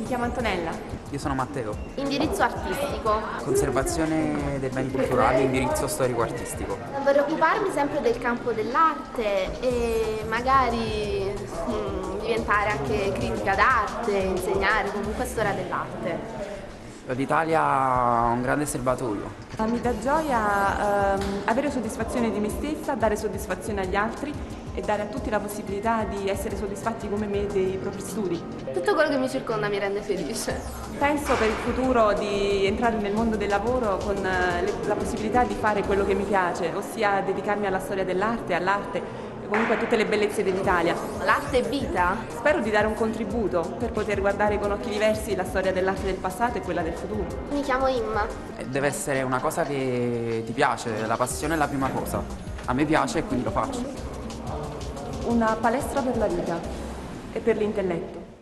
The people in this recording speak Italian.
Mi chiamo Antonella. Io sono Matteo. Indirizzo artistico. Conservazione dei beni culturali, indirizzo storico-artistico. Vorrei occuparmi sempre del campo dell'arte e magari mm, diventare anche critica d'arte, insegnare comunque storia dell'arte. L'Italia ha un grande serbatoio. Mi dà gioia ehm, avere soddisfazione di me stessa, dare soddisfazione agli altri e dare a tutti la possibilità di essere soddisfatti come me dei propri studi. Tutto quello che mi circonda mi rende felice. Penso per il futuro di entrare nel mondo del lavoro con eh, la possibilità di fare quello che mi piace, ossia dedicarmi alla storia dell'arte, all'arte e comunque a tutte le bellezze dell'Italia. L'arte è vita. Spero di dare un contributo per poter guardare con occhi diversi la storia dell'arte del passato e quella del futuro. Mi chiamo Imma. E Deve essere una cosa che ti piace, la passione è la prima cosa. A me piace e quindi lo faccio. Una palestra per la vita e per l'intelletto.